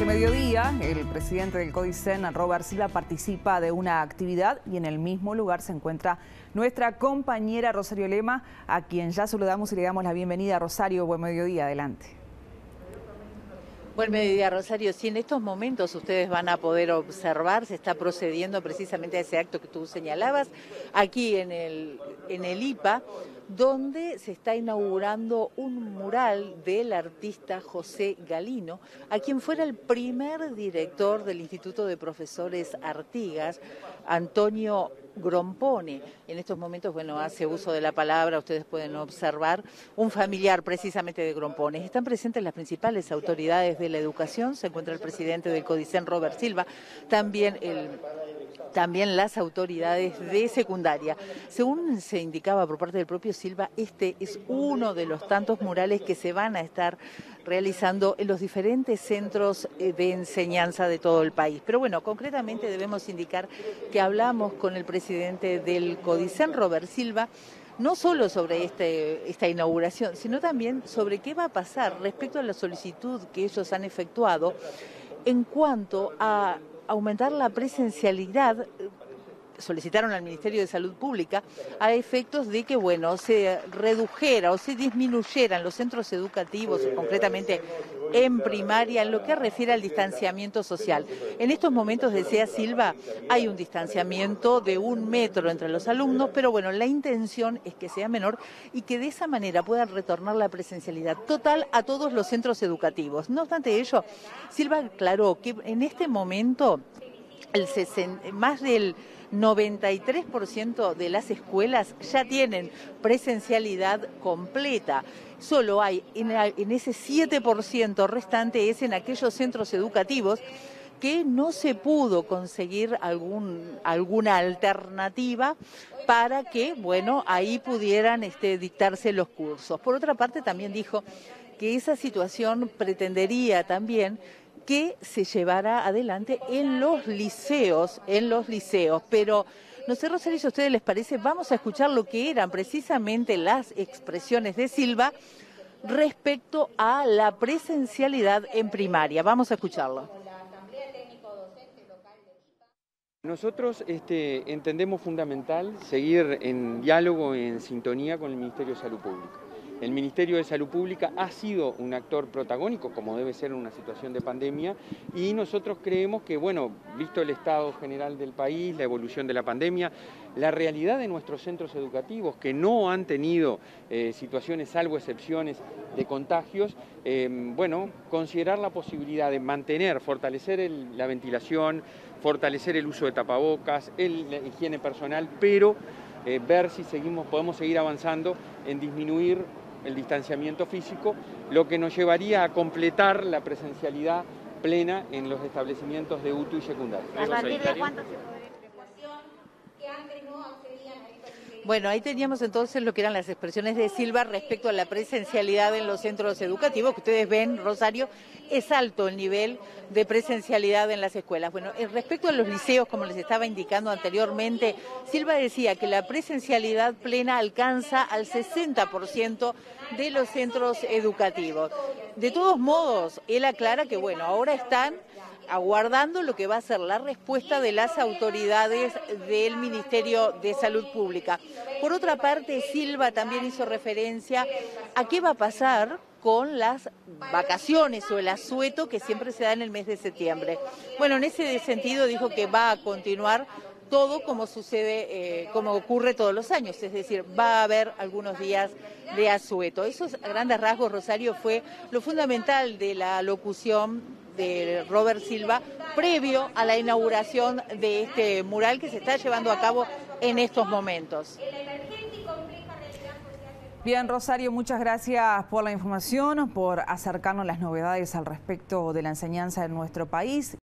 Este mediodía, el presidente del Codicen, Robert Silva, participa de una actividad y en el mismo lugar se encuentra nuestra compañera Rosario Lema, a quien ya saludamos y le damos la bienvenida. Rosario, buen mediodía, adelante. Buen mediodía, Rosario. Si en estos momentos ustedes van a poder observar, se está procediendo precisamente a ese acto que tú señalabas, aquí en el, en el IPA, donde se está inaugurando un mural del artista José Galino, a quien fuera el primer director del Instituto de Profesores Artigas, Antonio Grompone. En estos momentos, bueno, hace uso de la palabra, ustedes pueden observar, un familiar precisamente de Grompone. Están presentes las principales autoridades de la educación, se encuentra el presidente del Codicen, Robert Silva, también el también las autoridades de secundaria. Según se indicaba por parte del propio Silva, este es uno de los tantos murales que se van a estar realizando en los diferentes centros eh, de enseñanza de todo el país. Pero bueno, concretamente debemos indicar que hablamos con el presidente del Codicen, Robert Silva, no solo sobre este, esta inauguración, sino también sobre qué va a pasar respecto a la solicitud que ellos han efectuado en cuanto a aumentar la presencialidad solicitaron al Ministerio de Salud Pública a efectos de que, bueno, se redujera o se disminuyeran los centros educativos, concretamente en primaria, en lo que refiere al distanciamiento social. En estos momentos, decía Silva, hay un distanciamiento de un metro entre los alumnos, pero bueno, la intención es que sea menor y que de esa manera puedan retornar la presencialidad total a todos los centros educativos. No obstante ello, Silva aclaró que en este momento el más del 93% de las escuelas ya tienen presencialidad completa. Solo hay en, ese 7% restante es en aquellos centros educativos que no se pudo conseguir alguna alternativa para que, bueno, ahí pudieran este, dictarse los cursos. Por otra parte, también dijo que esa situación pretendería también que se llevará adelante en los liceos, en los liceos. Pero no sé, Rosario, si a ustedes les parece, vamos a escuchar lo que eran precisamente las expresiones de Silva respecto a la presencialidad en primaria. Vamos a escucharlo. Nosotros este, entendemos fundamental seguir en diálogo, en sintonía con el Ministerio de Salud Pública. El Ministerio de Salud Pública ha sido un actor protagónico, como debe ser en una situación de pandemia, y nosotros creemos que, bueno, visto el estado general del país, la evolución de la pandemia, la realidad de nuestros centros educativos, que no han tenido eh, situaciones, salvo excepciones, de contagios, eh, bueno, considerar la posibilidad de mantener, fortalecer la ventilación, fortalecer el uso de tapabocas, la higiene personal, pero eh, ver si seguimos, podemos seguir avanzando en disminuir el distanciamiento físico, lo que nos llevaría a completar la presencialidad plena en los establecimientos de UTU y secundaria. Bueno, ahí teníamos entonces lo que eran las expresiones de Silva respecto a la presencialidad en los centros educativos, que ustedes ven, Rosario, es alto el nivel de presencialidad en las escuelas. Bueno, respecto a los liceos, como les estaba indicando anteriormente, Silva decía que la presencialidad plena alcanza al 60% de los centros educativos. De todos modos, él aclara que, bueno, ahora están aguardando lo que va a ser la respuesta de las autoridades del Ministerio de Salud Pública. Por otra parte, Silva también hizo referencia a qué va a pasar con las vacaciones o el asueto que siempre se da en el mes de septiembre. Bueno, en ese sentido dijo que va a continuar todo como sucede, eh, como ocurre todos los años, es decir, va a haber algunos días de asueto. Esos grandes rasgos, Rosario, fue lo fundamental de la locución de Robert Silva previo a la inauguración de este mural que se está llevando a cabo en estos momentos. Bien, Rosario, muchas gracias por la información, por acercarnos las novedades al respecto de la enseñanza en nuestro país.